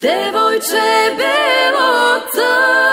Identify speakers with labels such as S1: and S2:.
S1: Devojče belo crno